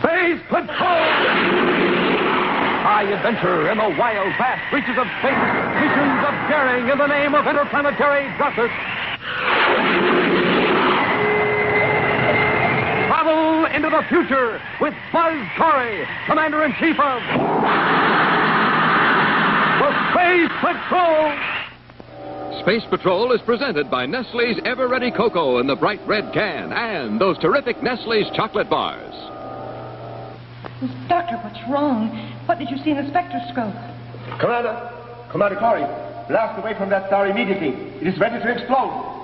Space Patrol! High adventure in the wild, vast reaches of space. Missions of daring in the name of interplanetary justice. Travel into the future with Buzz Corey, Commander-in-Chief of the Space Patrol. Space Patrol is presented by Nestle's Ever Ready Cocoa in the bright red can and those terrific Nestle's chocolate bars. Doctor, what's wrong? What did you see in the spectroscope? Commander, Commander Corey, blast away from that star immediately. It is ready to explode.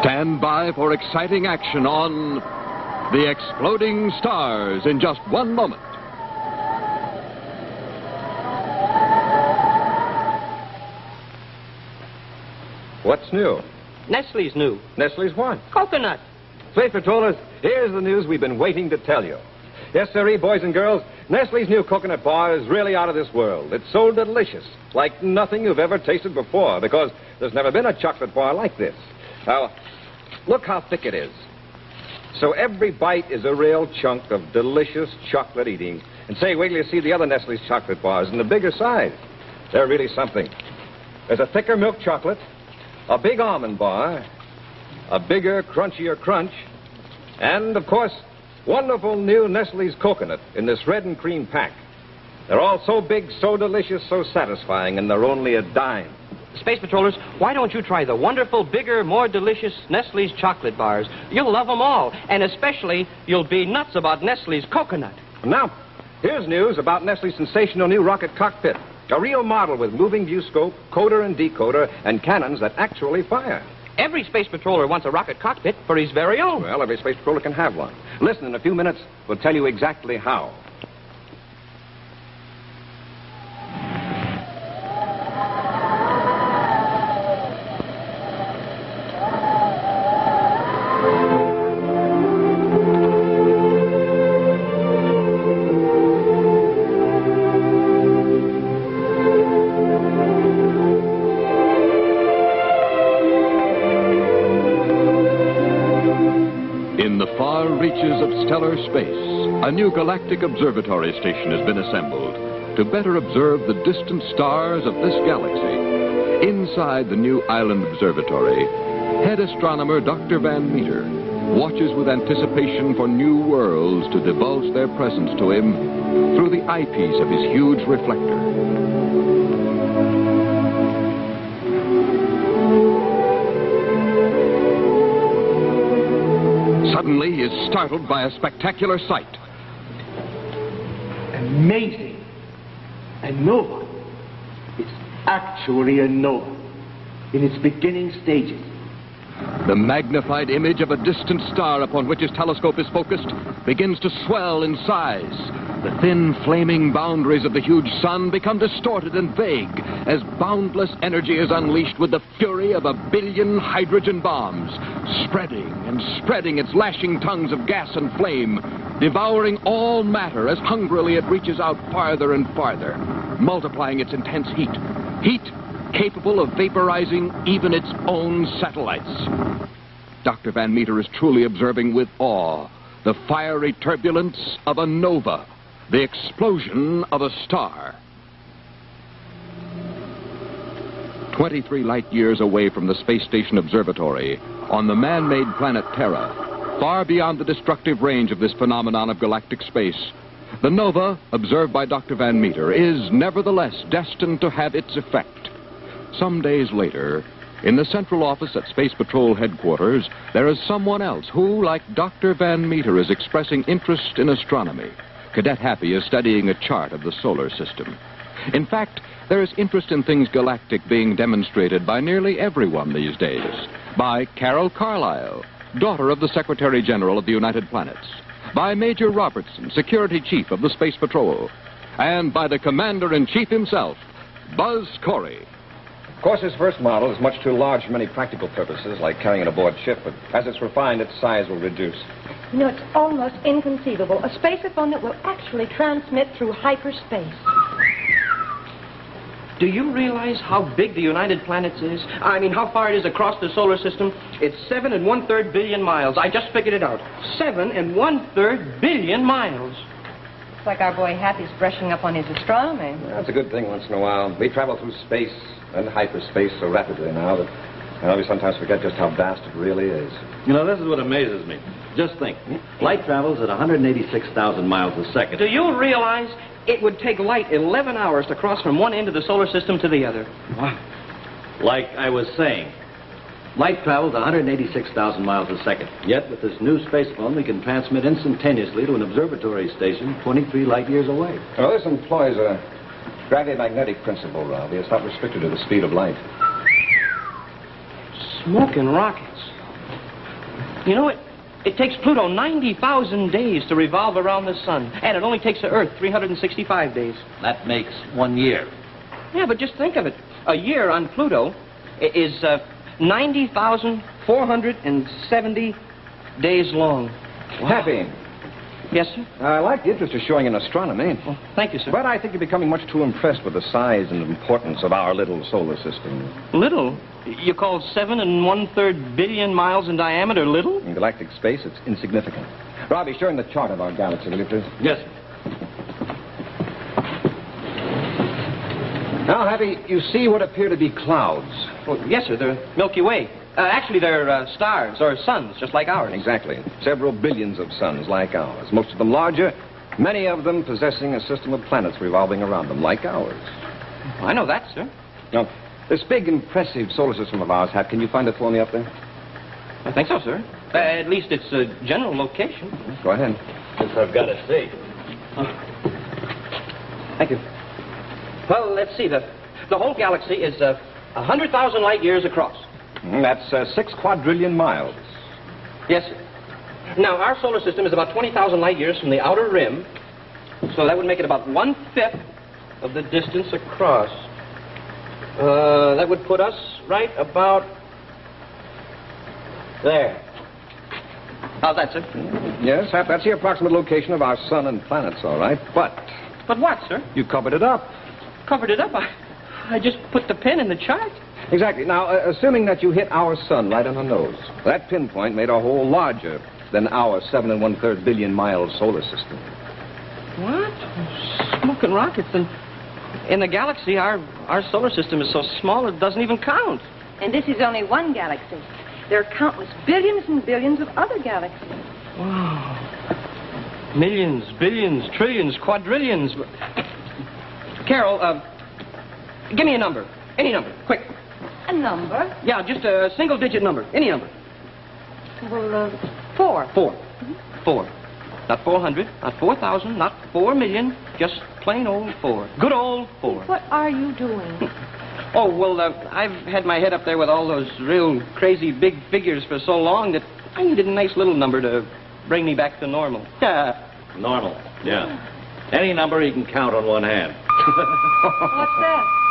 Stand by for exciting action on The Exploding Stars in just one moment. What's new? Nestle's new. Nestle's what? Coconut. Space Patrollers, here's the news we've been waiting to tell you. Yes, sirree, boys and girls, Nestle's new coconut bar is really out of this world. It's so delicious, like nothing you've ever tasted before, because there's never been a chocolate bar like this. Now, look how thick it is. So every bite is a real chunk of delicious chocolate eating. And say, wait till you see the other Nestle's chocolate bars in the bigger size. They're really something. There's a thicker milk chocolate, a big almond bar, a bigger, crunchier crunch, and, of course, wonderful new Nestle's coconut in this red and cream pack. They're all so big, so delicious, so satisfying, and they're only a dime. Space Patrollers, why don't you try the wonderful, bigger, more delicious Nestle's chocolate bars? You'll love them all, and especially you'll be nuts about Nestle's coconut. Now, here's news about Nestle's sensational new rocket cockpit. A real model with moving view scope, coder and decoder, and cannons that actually fire. Every space patroller wants a rocket cockpit for his very own. Well, every space patroller can have one. Listen, in a few minutes, we'll tell you exactly how. A new galactic observatory station has been assembled to better observe the distant stars of this galaxy. Inside the new island observatory, head astronomer Dr. Van Meter watches with anticipation for new worlds to divulge their presence to him through the eyepiece of his huge reflector. Suddenly, he is startled by a spectacular sight. Amazing. A nova. It's actually a nova. In its beginning stages. The magnified image of a distant star upon which his telescope is focused begins to swell in size. The thin, flaming boundaries of the huge sun become distorted and vague as boundless energy is unleashed with the fury of a billion hydrogen bombs, spreading and spreading its lashing tongues of gas and flame, devouring all matter as hungrily it reaches out farther and farther, multiplying its intense heat. Heat capable of vaporizing even its own satellites. Dr. Van Meter is truly observing with awe the fiery turbulence of a nova, the explosion of a star. 23 light years away from the Space Station Observatory, on the man made planet Terra, far beyond the destructive range of this phenomenon of galactic space, the nova, observed by Dr. Van Meter, is nevertheless destined to have its effect. Some days later, in the central office at Space Patrol headquarters, there is someone else who, like Dr. Van Meter, is expressing interest in astronomy. Cadet Happy is studying a chart of the solar system. In fact, there is interest in things galactic being demonstrated by nearly everyone these days. By Carol Carlisle, daughter of the Secretary General of the United Planets. By Major Robertson, Security Chief of the Space Patrol. And by the Commander in Chief himself, Buzz Corey. Of course, his first model is much too large for many practical purposes, like carrying it aboard ship, but as it's refined, its size will reduce. You know, it's almost inconceivable. A space phone that will actually transmit through hyperspace. Do you realize how big the United Planets is? I mean, how far it is across the solar system? It's seven and one third billion miles. I just figured it out. Seven and one third billion miles. It's like our boy Happy's brushing up on his astronomy. That's a good thing once in a while. We travel through space and hyperspace so rapidly now that well, we sometimes forget just how vast it really is. You know, this is what amazes me. Just think. Light travels at 186,000 miles a second. Do you realize it would take light 11 hours to cross from one end of the solar system to the other? Wow. Like I was saying, light travels 186,000 miles a second. Yet, with this new space phone, we can transmit instantaneously to an observatory station 23 light years away. Well, this employs a gravimagnetic principle, Robbie. It's not restricted to the speed of light. Smoking rockets. You know, it, it takes Pluto 90,000 days to revolve around the sun, and it only takes the Earth 365 days. That makes one year. Yeah, but just think of it. A year on Pluto is uh, 90,470 days long. Happy. Yes, sir? I like the interest you're showing in astronomy. Well, thank you, sir. But I think you're becoming much too impressed with the size and importance of our little solar system. Little? You call seven and one third billion miles in diameter little? In galactic space, it's insignificant. Robbie, show him the chart of our galaxy, will you please? Yes. Now, Happy, you see what appear to be clouds. Well, yes, sir. They're Milky Way. Uh, actually, they're uh, stars or suns, just like ours. Exactly. Several billions of suns like ours. Most of them larger, many of them possessing a system of planets revolving around them like ours. I know that, sir. Now, this big, impressive solar system of ours, Hap, can you find it for me up there? I think so, sir. Uh, at least its a general location. Go ahead. This I've got to see. Thank you. Well, let's see. The, the whole galaxy is uh, 100,000 light years across. Mm, That's uh, six quadrillion miles. Yes, sir. Now, our solar system is about 20,000 light years from the outer rim, so that would make it about one fifth of the distance across. Uh, that would put us right about there. How's that, sir? Yes, that's the approximate location of our sun and planets, all right. But But what, sir? you covered it up. Covered it up. I, I just put the pin in the chart. Exactly. Now, uh, assuming that you hit our sun right on the nose, that pinpoint made a hole larger than our seven and one third billion mile solar system. What? Smoking rockets. And in the galaxy, our, our solar system is so small it doesn't even count. And this is only one galaxy. There are countless billions and billions of other galaxies. Wow. Millions, billions, trillions, quadrillions. Carol, uh, give me a number. Any number. Quick. A number? Yeah, just a single digit number. Any number. Well, uh, four. 4 Four. Not 400, not 4,000, not 4 million. Just plain old four. Good old four. What are you doing? Oh, well, uh, I've had my head up there with all those real crazy big figures for so long that I needed a nice little number to bring me back to normal. Yeah. Normal. Yeah. Any number you can count on one hand. What's that?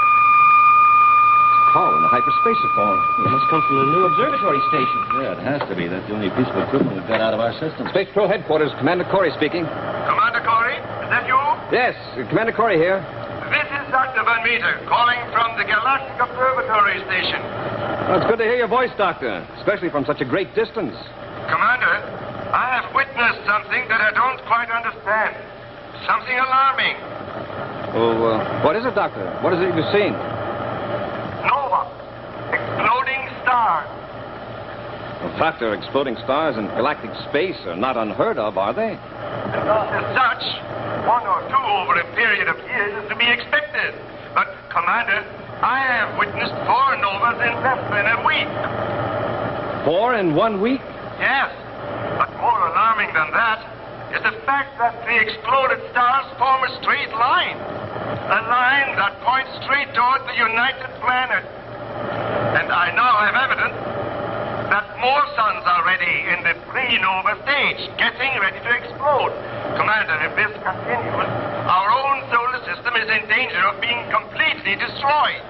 Call in the hyperspace phone. It must come from the new observatory station. Yeah, it has to be. That's the only piece of equipment we've got out of our system. Space Patrol headquarters, Commander Corey speaking. Commander Corey, is that you? Yes, Commander Corey here. This is Dr. Van Meter calling from the Galactic Observatory Station. Well, it's good to hear your voice, Doctor, especially from such a great distance. Commander, I have witnessed something that I don't quite understand. Something alarming. Oh, uh, what is it, Doctor? What is it you've seen? Nova. Exploding stars. Well, Doctor, exploding stars in galactic space are not unheard of, are they? And as such, one or two over a period of years is to be expected. But, Commander, I have witnessed four novas in less than a week. Four in one week? Yes, but more alarming than that is the fact that the exploded stars form a straight line. A line that points straight toward the United Planet. And I now have evidence that more suns are ready in the pre-nova stage, getting ready to explode. Commander, if this continues, our own solar system is in danger of being completely destroyed.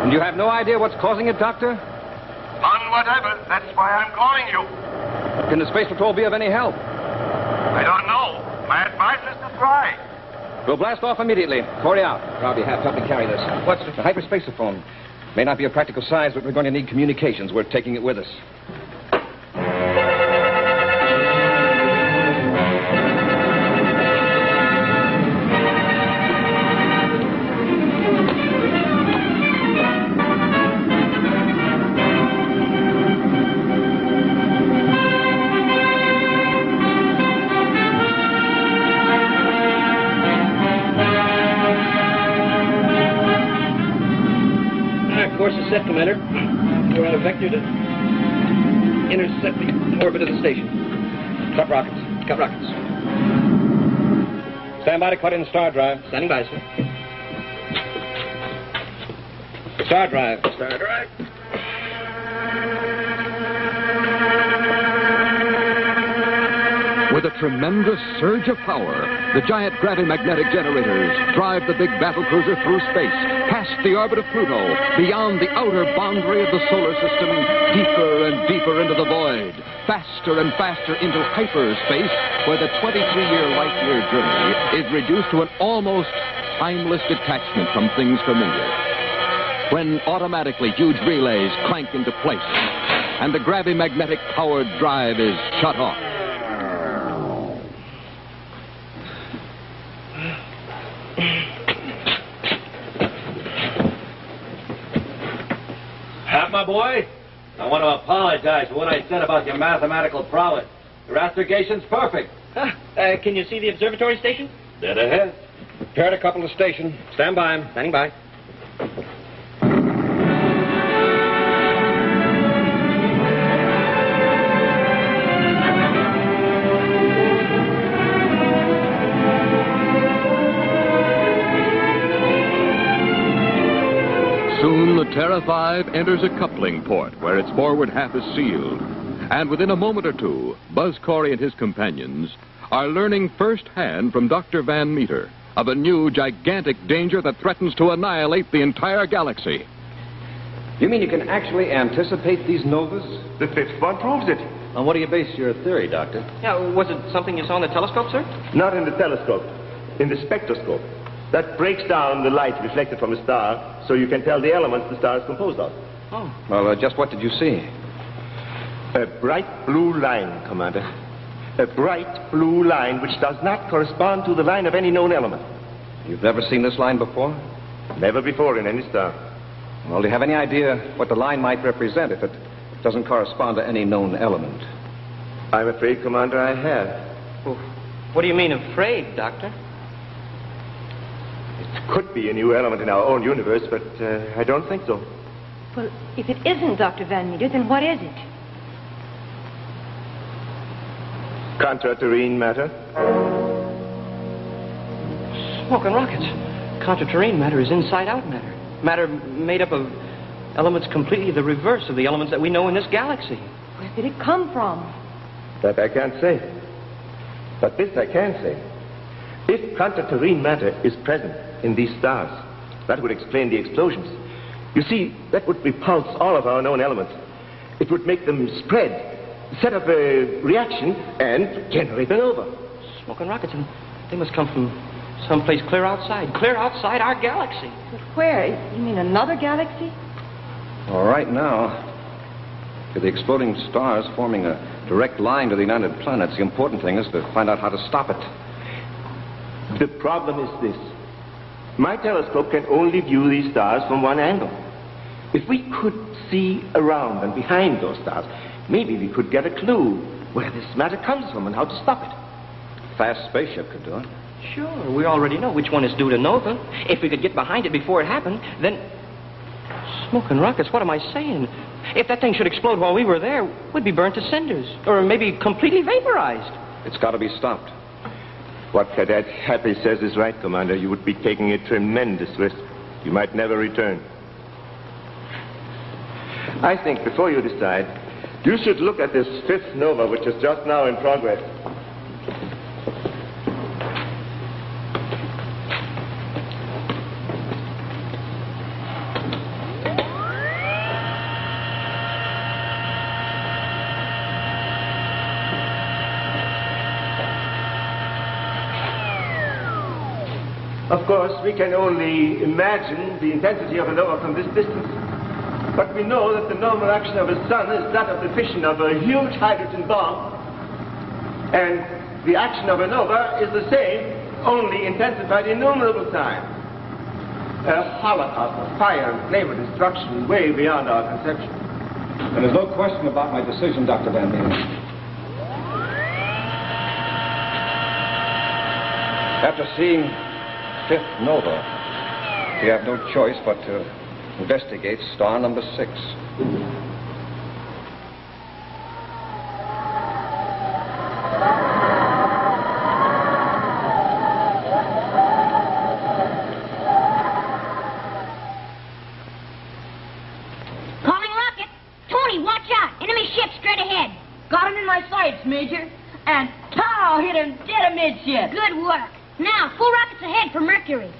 And you have no idea what's causing it, Doctor? None whatever. That's why I'm calling you. Can the Space Patrol be of any help? I don't know. My advice is to try. We'll blast off immediately. Corey out. Robbie, have help me carry this. What's the hyperspaceophone? May not be of practical size, but we're going to need communications. We're taking it with us. Our course is set, Commander. We're on a vector to intercept the orbit of the station. Cut rockets. Cut rockets. Stand by to cut in star drive. Standing by, sir. Star drive. Star drive. With a tremendous surge of power, the giant gravimagnetic generators drive the big battle cruiser through space, past the orbit of Pluto, beyond the outer boundary of the solar system, deeper and deeper into the void, faster and faster into hyperspace, where the 23-year light-year journey is reduced to an almost timeless detachment from things familiar. When automatically huge relays clank into place, and the gravimagnetic powered drive is shut off. Hap, my boy, I want to apologize for what I said about your mathematical prowess. Your astrogation's perfect. Huh. Uh, can you see the observatory station? Dead ahead. Prepared a couple to station. Stand by. Standing by. Terra 5 enters a coupling port where its forward half is sealed. And within a moment or two, Buzz Corey and his companions are learning firsthand from Dr. Van Meter of a new gigantic danger that threatens to annihilate the entire galaxy. You mean you can actually anticipate these novas? The fifth one proves it. On what do you base your theory, Doctor? Yeah, was it something you saw in the telescope, sir? Not in the telescope, in the spectroscope. That breaks down the light reflected from a star so you can tell the elements the star is composed of. Oh. Well, uh, just what did you see? A bright blue line, Commander. A bright blue line which does not correspond to the line of any known element. You've never seen this line before? Never before in any star. Well, do you have any idea what the line might represent if it doesn't correspond to any known element? I'm afraid, Commander, I have. Well, what do you mean, afraid, Doctor? It could be a new element in our own universe, but uh, I don't think so. Well, if it isn't Dr. Van Meter, then what is it? Contraterrene matter? Smoking rockets. Contraterrene matter is inside-out matter. Matter made up of elements completely the reverse of the elements that we know in this galaxy. Where did it come from? That I can't say. But this I can say. If contraterrene matter is present in these stars, that would explain the explosions. You see, that would repulse all of our known elements. It would make them spread, set up a reaction, and generate a nova. Smoking rockets, and they must come from someplace clear outside, clear outside our galaxy. But where? You mean another galaxy? All right, now, to the exploding stars forming a direct line to the United Planets, the important thing is to find out how to stop it. The problem is this. My telescope can only view these stars from one angle. If we could see around and behind those stars, maybe we could get a clue where this matter comes from and how to stop it. Fast spaceship could do it. Sure, we already know which one is due to nova. If we could get behind it before it happened, then. Smoking rockets, what am I saying? If that thing should explode while we were there, we'd be burnt to cinders. Or maybe completely vaporized. It's got to be stopped. What Cadet Happy says is right, Commander. You would be taking a tremendous risk. You might never return. I think before you decide, you should look at this fifth nova, which is just now in progress. Of course, we can only imagine the intensity of a nova from this distance. But we know that the normal action of a sun is that of the fission of a huge hydrogen bomb. And the action of a nova is the same, only intensified innumerable times. A holocaust of fire and flame and destruction way beyond our conception. And there's no question about my decision, Dr. Van Meenen. After seeing Fifth Nova, we have no choice but to investigate star number six. Calling rocket. Tony, watch out. Enemy ship straight ahead. Got him in my sights, Major. And pow, hit him dead amidship. Good work. Now, full rockets ahead for Mercury.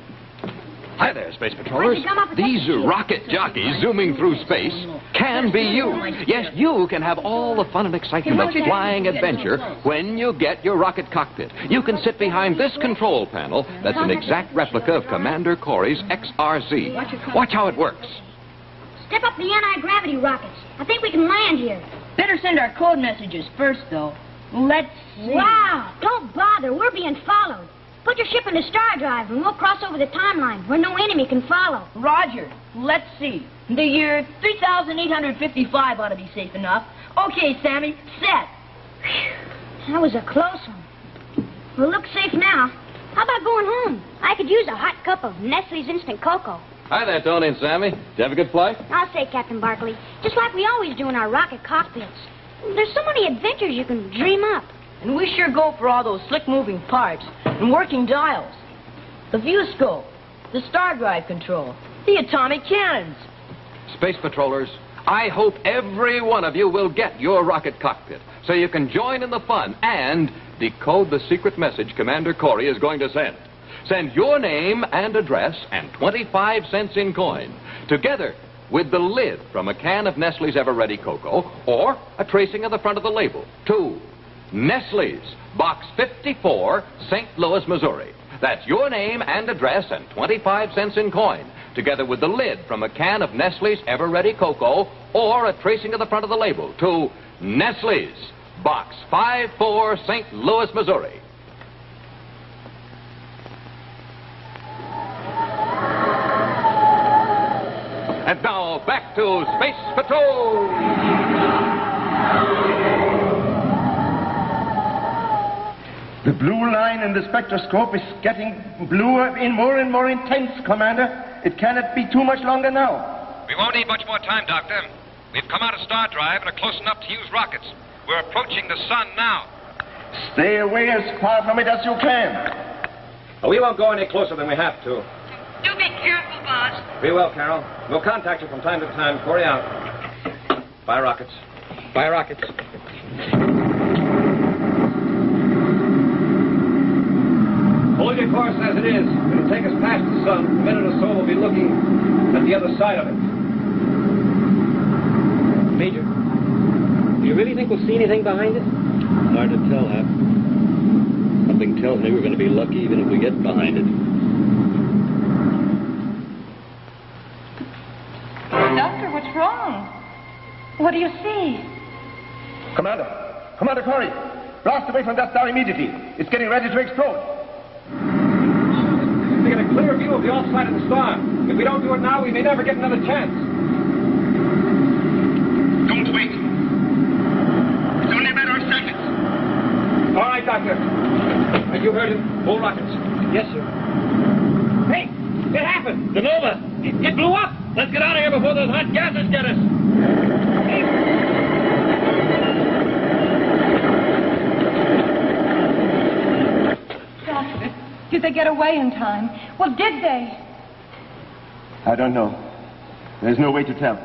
Hi there, Space Why'd Patrollers. you come up with These rocket jockeys zooming through space can be you. Yes, you can have all the fun and excitement of flying adventure when you get your rocket cockpit. You can sit behind this control panel that's an exact replica of Commander Corey's XRZ. Watch how it works. Step up the anti-gravity rockets. I think we can land here. Better send our code messages first, though. Let's see. Wow. Don't bother. We're being followed. Put your ship in the star drive and we'll cross over the timeline where no enemy can follow. Roger. Let's see. The year 3855 ought to be safe enough. Okay, Sammy. Set. That was a close one. We'll look safe now. How about going home? I could use a hot cup of Nestle's instant cocoa. Hi there, Tony and Sammy. Did you have a good flight? I'll say, Captain Barkley, just like we always do in our rocket cockpits. There's so many adventures you can dream up. And we sure go for all those slick moving parts and working dials. The view scope, the star drive control, the atomic cannons. Space Patrollers, I hope every one of you will get your rocket cockpit so you can join in the fun and decode the secret message Commander Corey is going to send. Send your name and address and 25 cents in coin together with the lid from a can of Nestle's Ever Ready Cocoa or a tracing of the front of the label to Nestle's, Box 54, St. Louis, Missouri. That's your name and address and 25 cents in coin, together with the lid from a can of Nestle's Ever Ready Cocoa or a tracing of the front of the label to Nestle's, Box 54, St. Louis, Missouri. And now back to Space Patrol. The blue line in the spectroscope is getting bluer and more and more intense, Commander. It cannot be too much longer now. We won't need much more time, Doctor. We've come out of star drive and are close enough to use rockets. We're approaching the sun now. Stay away as far from it as you can. Oh, we won't go any closer than we have to. Do be careful, boss. Be well, Carol. We'll contact you from time to time. Corey out. Fire rockets. Fire rockets. Hold your course as it is. It'll take us past the sun. In a minute or so, we'll be looking at the other side of it. Major, do you really think we'll see anything behind it? Hard to tell, Hap. Something tells me we're going to be lucky even if we get behind it. Doctor, what's wrong? What do you see? Commander, Commander Corey, blast away from that star immediately. It's getting ready to explode. To get a clear view of the outside of the star. If we don't do it now, we may never get another chance. Don't wait. It's only a matter of seconds. All right, Doctor. Have you heard him? Full rockets. Yes, sir. Hey, it happened. The Nova! It, it blew up. Let's get out of here before those hot gases get us! Doctor, did they get away in time? Well, did they? I don't know. There's no way to tell.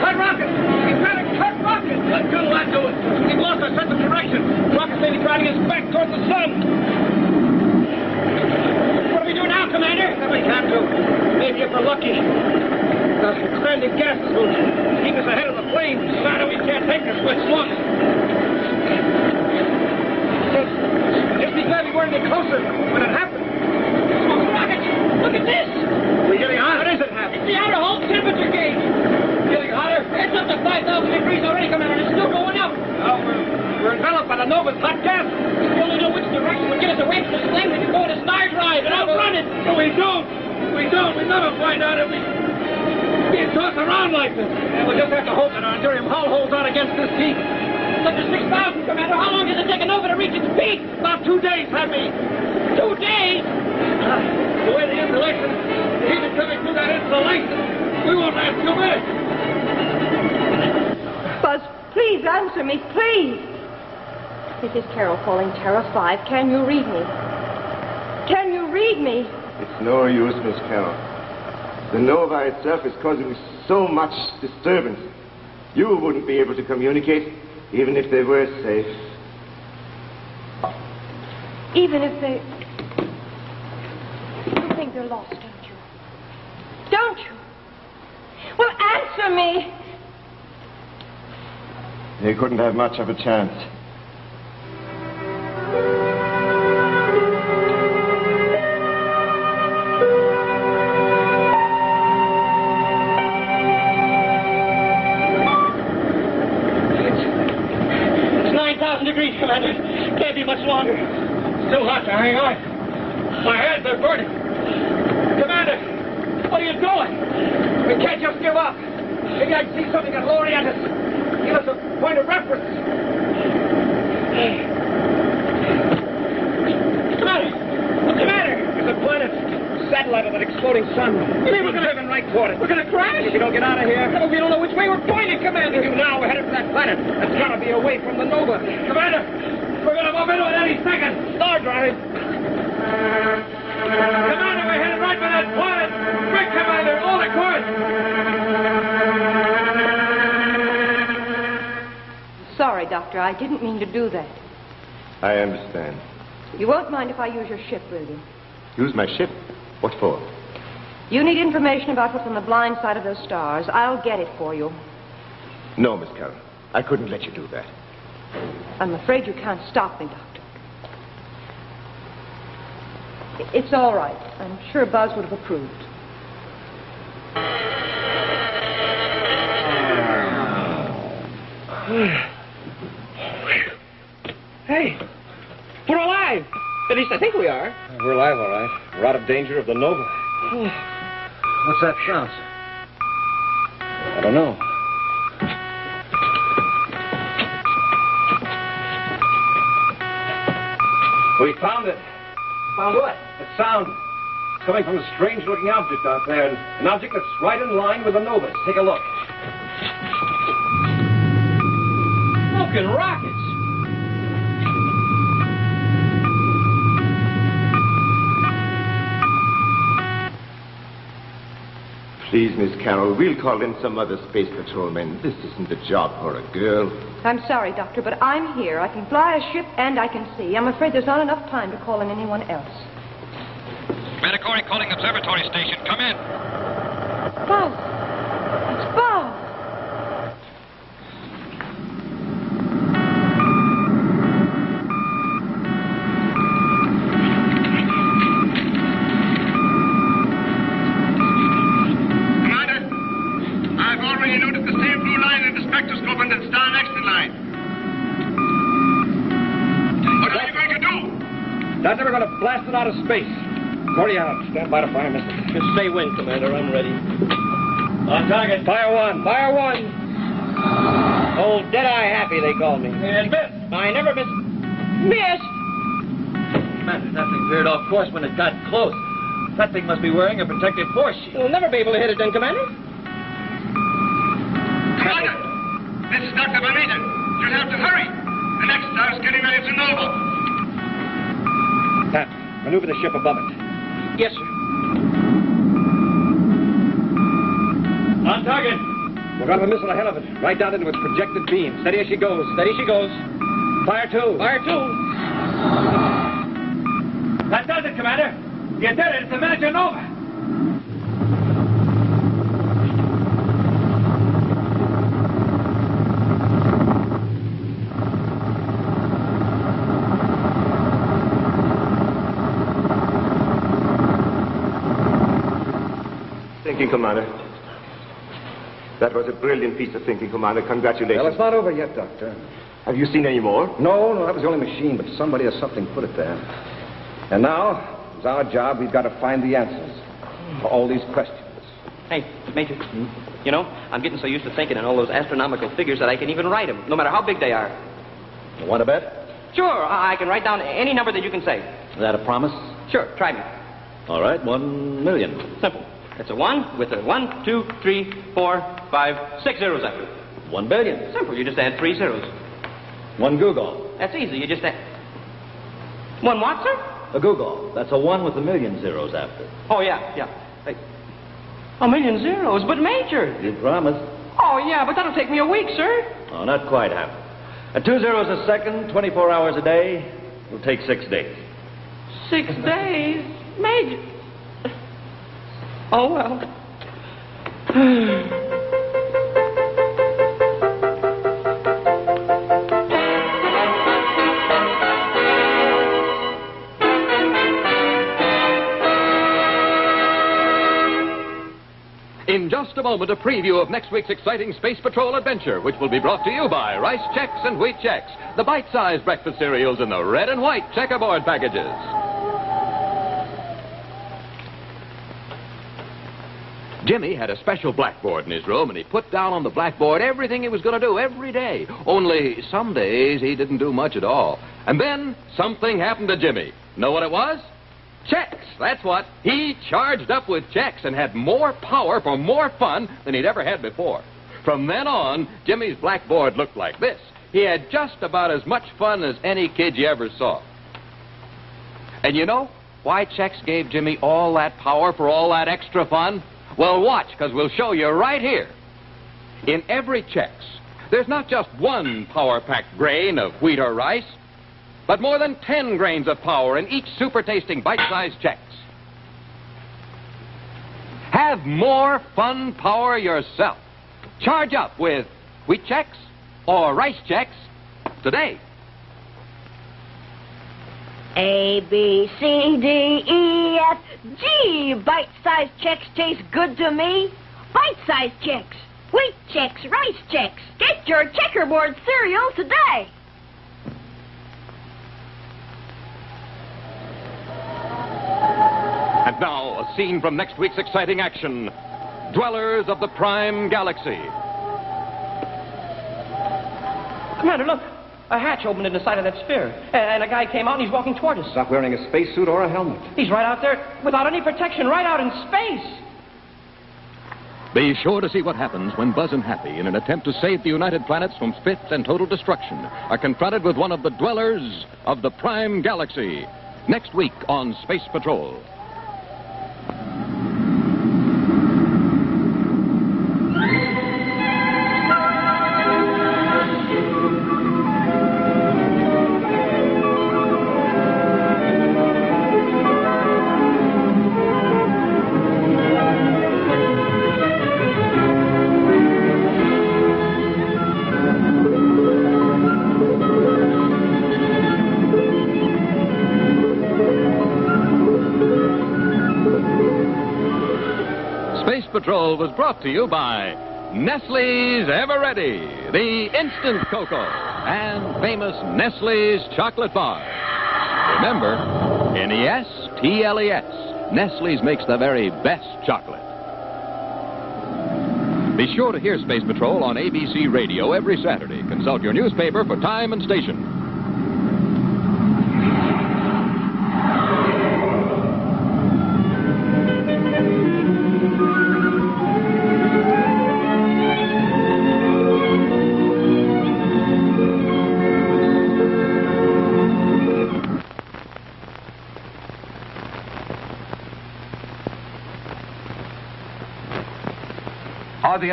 Cut rockets. We've got to cut rockets. Let go, let do it! We've lost our sense of direction! Rockets may be driving us back towards the sun! What do we do now, Commander? We can't do. Maybe if we're lucky. The expanding gases will keep us ahead of the flames. Matter, we can't take this much longer. be glad we weren't any closer when it happened. Smoke rockets! Look at this! We're getting hot. What is it happening? It's the outer hull temperature gauge. Getting hotter? It's up to 5,000 degrees already, Commander, and it's still going up. Oh, we're, we're enveloped by the Nova's hot gas. We only know which direction would get us away from this flame. We can go on a star drive and outrun it. No, we don't. We don't. We never find out if we being tossed around like this. And we'll just have to hope that our durium hull holds out against this heat. It's up to 6,000, Commander. How long two days, Happy. Two days? Uh, the way the insulation, the heat is coming through that insulation, we won't last two minutes. Buzz, please answer me, please. This is Carol calling Terra 5. Can you read me? Can you read me? It's no use, Miss Carol. The Nova itself is causing so much disturbance. You wouldn't be able to communicate, even if they were safe. Even if they. You think they're lost, don't you? Don't you? Well, answer me! They couldn't have much of a chance. It's 9,000 degrees, Commander. Can't be much longer. Still hot to hang on. My hands are burning. Commander, what are you doing? We can't just give up. Maybe I see something at Laureatus. Give us a point of reference. Commander, what's the matter? There's a planet satellite of an exploding sun. You mean we're We're gonna- driven right toward it. We're gonna crash? If we don't get out of here. No, we don't know which way we're pointing, Commander. You now we're headed for that planet. That's gotta be away from the Nova. Commander, we're gonna bump into it any second. Star drive. Commander, we're headed right for that planet. Quick, Commander, all the course. Sorry, Doctor. I didn't mean to do that. I understand. You won't mind if I use your ship, will you? Use my ship? What for? You need information about what's on the blind side of those stars. I'll get it for you. No, Miss Carol. I couldn't let you do that. I'm afraid you can't stop me, Doctor. It's all right. I'm sure Buzz would have approved. Hey, we're alive. At least I think we are. We're alive, all right. We're out of danger of the Nova. What's that sound, sir? I don't know. We found it. Found what? The sound. It's coming from a strange looking object out there. An object that's right in line with the Nova. Take a look. Smoking rockets. Please, Miss Carol, we'll call in some other space patrolmen. This isn't the job for a girl. I'm sorry, Doctor, but I'm here. I can fly a ship and I can see. I'm afraid there's not enough time to call in anyone else. Commander Corey calling observatory station. Come in. Buzz! Out. Stand fire missiles. Just say when, Commander. I'm ready. On target. Fire one. Fire one. Old Deadeye Happy, they call me. And miss. I never miss. Missed. Commander, that thing veered off course when it got close. That thing must be wearing a protective force shield. We'll never be able to hit it then, Commander. Commander, this is Dr. Van Eden. You'll have to hurry. The next star's getting ready to Nova. Pat, maneuver the ship above it. Yes, sir. On target. We're going to have a missile ahead of it, right down into its projected beam. Steady as she goes. Steady she goes. Fire two. Fire two. That does it, Commander. You did it. It's a miniature Nova. Thank you, Commander. That was a brilliant piece of thinking, Commander. Congratulations. Well, it's not over yet, Doctor. Have you seen any more? No, no, that was the only machine, but somebody or something put it there. And now, it's our job. We've got to find the answers. For all these questions. Hey, Major. You know, I'm getting so used to thinking in all those astronomical figures that I can even write them, no matter how big they are. You want to bet? Sure, I I can write down any number that you can say. Is that a promise? Sure, try me. All right, one million. Simple. It's a one with a one, two, three, four, five, six zeros after it. One billion. Simple. You just add three zeros. One googol. That's easy. You just add. One what, sir? A googol. That's a one with a million zeros after. it. Oh, yeah, yeah. Hey. A million zeros, but Major. You promised. Oh, yeah, but that'll take me a week, sir. Oh, not quite half. At two zeros a second, 24 hours a day, it'll take six days. Six days? Major. Oh, well. In just a moment, a preview of next week's exciting Space Patrol adventure, which will be brought to you by Rice Chex and Wheat Chex, the bite-sized breakfast cereals in the red and white checkerboard packages. Jimmy had a special blackboard in his room, and he put down on the blackboard everything he was going to do every day. Only some days he didn't do much at all. And then something happened to Jimmy. Know what it was? Chex. That's what. He charged up with Chex and had more power for more fun than he'd ever had before. From then on, Jimmy's blackboard looked like this. He had just about as much fun as any kid you ever saw. And you know why Chex gave Jimmy all that power for all that extra fun? Well, watch, because we'll show you right here. In every Chex, there's not just one power packed grain of wheat or rice, but more than 10 grains of power in each super tasting bite sized Chex. Have more fun power yourself. Charge up with wheat Chex or rice Chex today. A, B, C, D, E, F, G. Bite-sized Chex taste good to me. Bite-sized Chex. Wheat Chex, rice Chex. Get your checkerboard cereal today. And now, a scene from next week's exciting action Dwellers of the Prime Galaxy. Commander, look. A hatch opened in the side of that sphere. And a guy came out and he's walking toward us. Not wearing a spacesuit or a helmet. He's right out there without any protection, right out in space. Be sure to see what happens when Buzz and Happy, in an attempt to save the United Planets from fifth and total destruction, are confronted with one of the dwellers of the Prime Galaxy. Next week on Space Patrol. Patrol was brought to you by Nestle's Ever Ready, the instant cocoa, and famous Nestle's chocolate bar. Remember, N-E-S-T-L-E-S. Nestle's makes the very best chocolate. Be sure to hear Space Patrol on ABC Radio every Saturday. Consult your newspaper for time and station.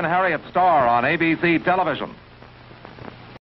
Harriet star on ABC television.